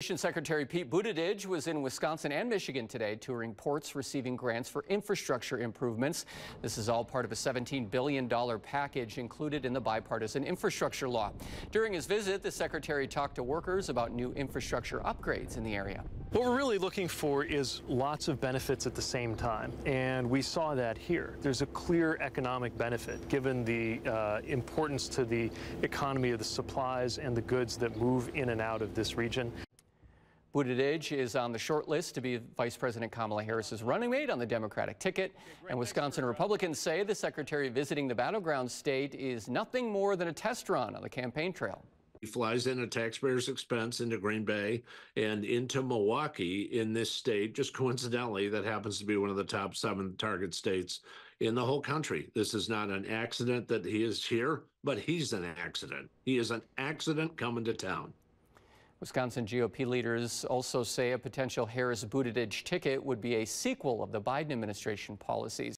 Secretary Pete Buttigieg was in Wisconsin and Michigan today touring ports receiving grants for infrastructure improvements. This is all part of a $17 billion package included in the bipartisan infrastructure law. During his visit, the secretary talked to workers about new infrastructure upgrades in the area. What we're really looking for is lots of benefits at the same time, and we saw that here. There's a clear economic benefit given the uh, importance to the economy of the supplies and the goods that move in and out of this region. Buttigieg is on the short list to be Vice President Kamala Harris's running mate on the Democratic ticket. And Wisconsin Republicans say the secretary visiting the battleground state is nothing more than a test run on the campaign trail. He flies in at taxpayers' expense into Green Bay and into Milwaukee in this state, just coincidentally, that happens to be one of the top seven target states in the whole country. This is not an accident that he is here, but he's an accident. He is an accident coming to town. Wisconsin GOP leaders also say a potential Harris Buttigieg ticket would be a sequel of the Biden administration policies.